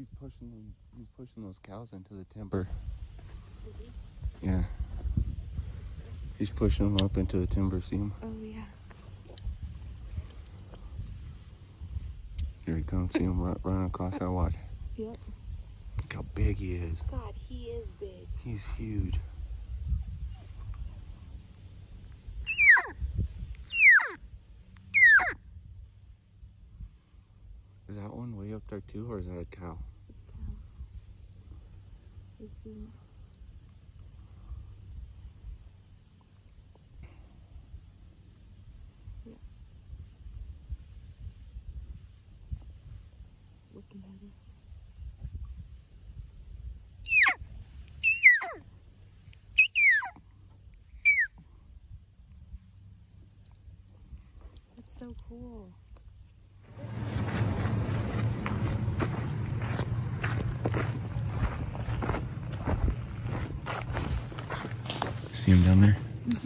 he's pushing them. He's pushing those cows into the timber. Yeah. He's pushing them up into the timber. See him? Oh yeah. Here he comes. See him run, running across that watch. Yep. Look how big he is. God, he is big. He's huge. Is that one way up there too, or is that a cow. That's so cool. Down there? No,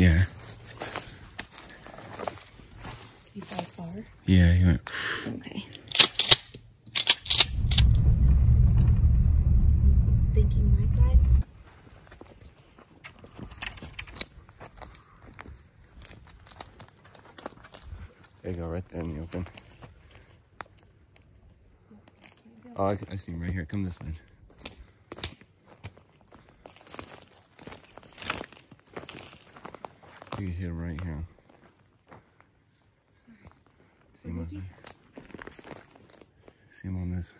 Yeah. Did you fly far? Yeah, he went. Okay. Thinking my side? There you go, right there in the open. Oh, I, I see him right here. Come this way. You can hit him right here. See him, on see him on this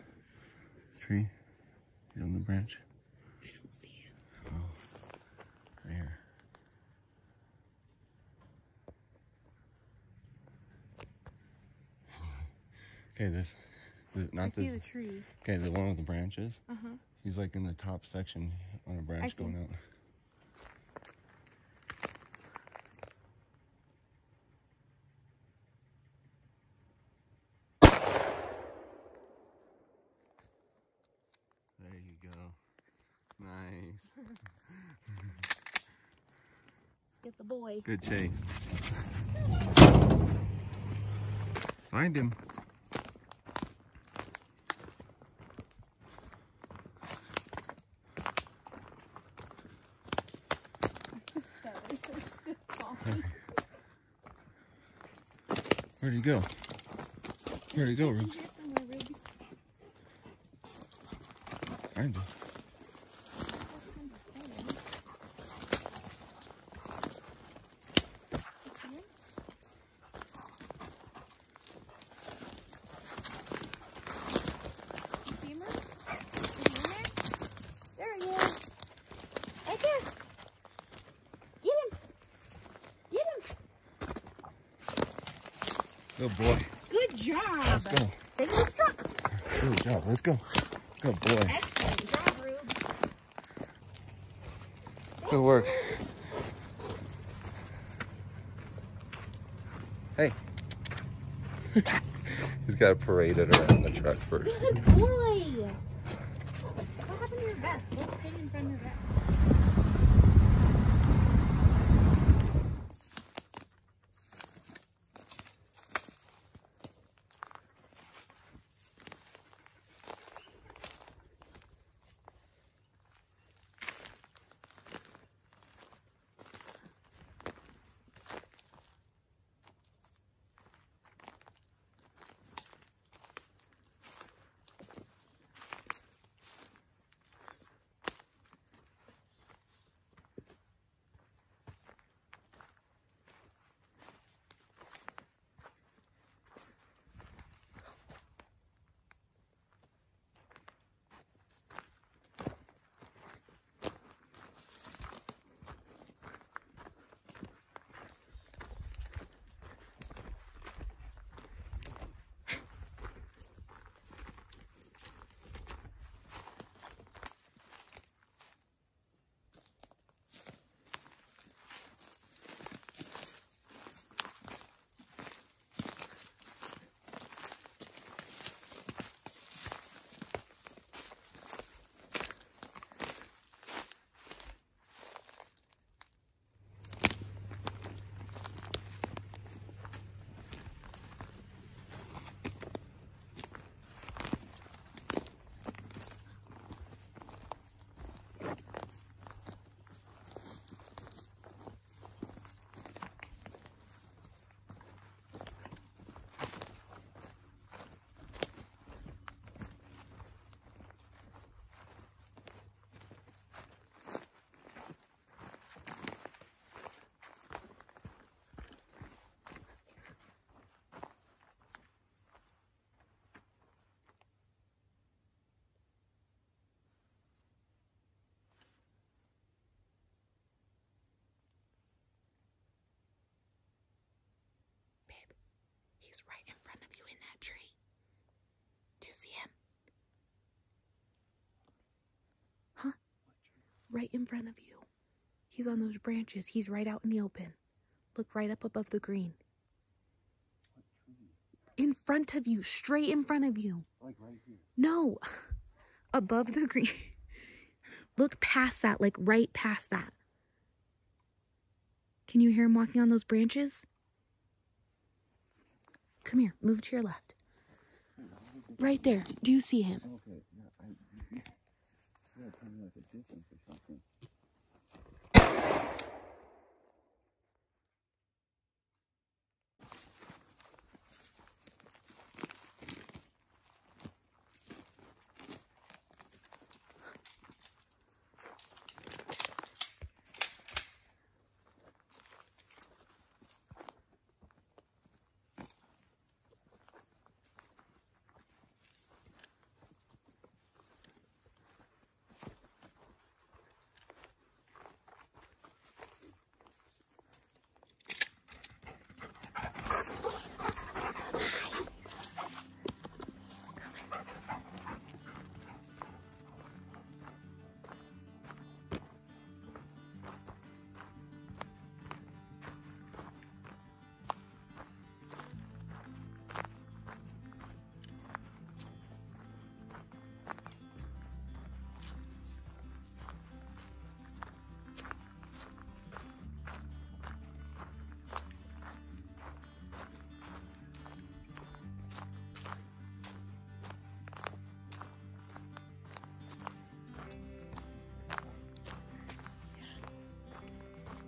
tree? He's on the branch. I don't see him. Oh, right here. Okay, this, this I not see this. the tree. Okay, the one with the branches. Uh huh. He's like in the top section on a branch see. going out. Nice. Let's get the boy. Good chase. Find him. Where'd he go? Where'd he go? Rubes. Find him. See him, Rubes? Is he in there? There he is. Right there. Get him. Get him. Good boy. Good job. Let's go. Take the struck. Good job. Let's go. Good boy. Excellent job, Rubes. Good work. Hey. He's got to parade it around the truck first. Good boy. What happened to your vest? What's hidden from your vest? Right in front of you in that tree. Do you see him? Huh? Right in front of you. He's on those branches. He's right out in the open. Look right up above the green. In front of you, straight in front of you. Like right here. No, above the green. Look past that, like right past that. Can you hear him walking on those branches? Come here, move to your left. Right there. Do you see him? Okay, yeah, I. You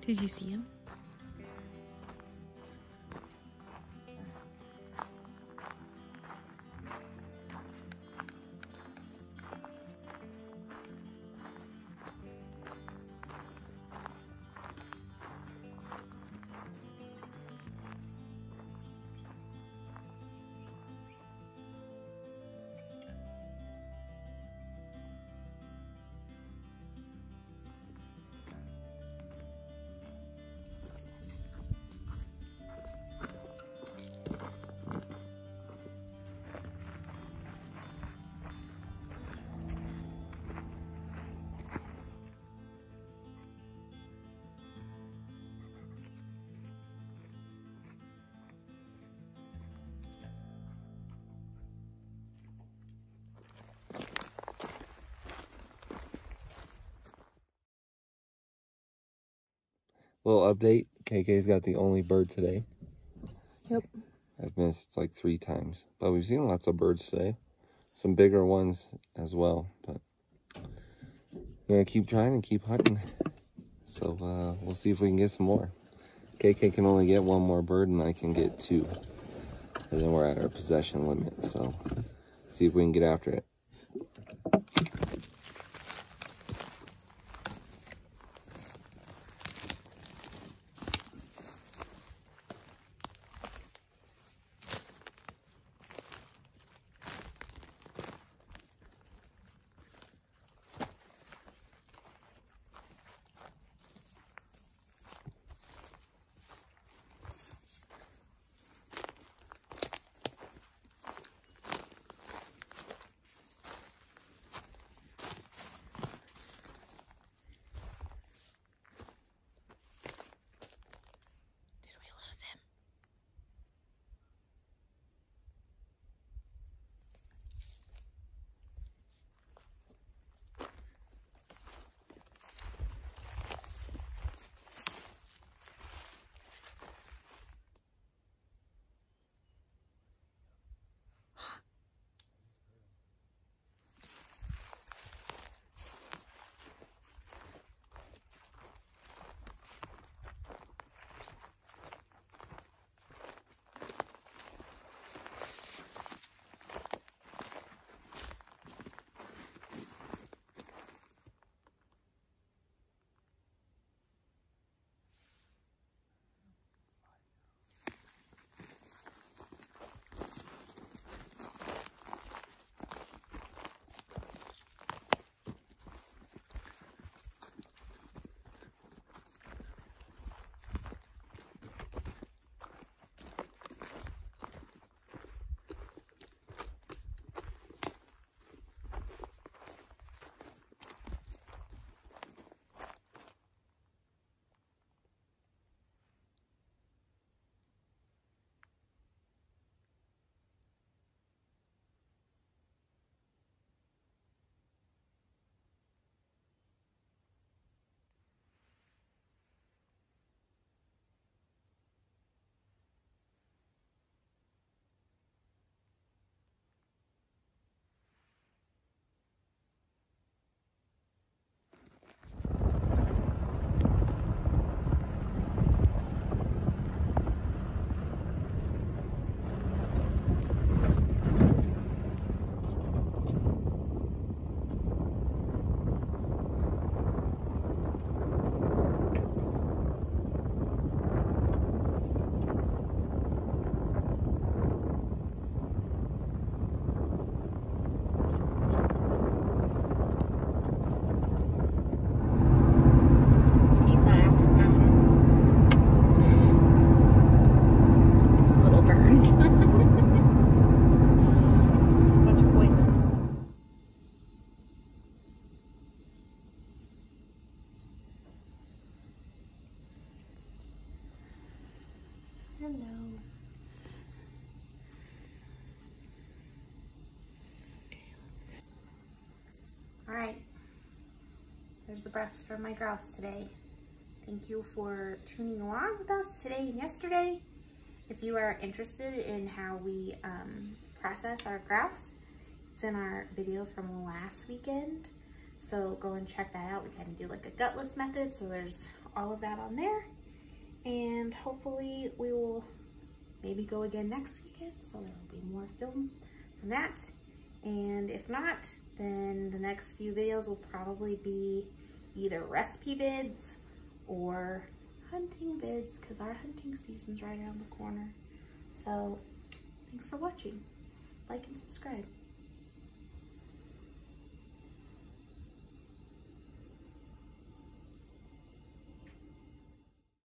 Did you see him? Little update. KK's got the only bird today. Yep. I've missed like three times, but we've seen lots of birds today. Some bigger ones as well, but we're gonna keep trying and keep hunting. So uh, we'll see if we can get some more. KK can only get one more bird, and I can get two, and then we're at our possession limit. So see if we can get after it. There's the breast of my grouse today. Thank you for tuning along with us today and yesterday. If you are interested in how we um, process our grouse, it's in our video from last weekend. So go and check that out. We kind of do like a gutless method. So there's all of that on there. And hopefully we will maybe go again next weekend. So there will be more film from that. And if not, then the next few videos will probably be either recipe vids or hunting vids because our hunting season's right around the corner. So thanks for watching. Like and subscribe.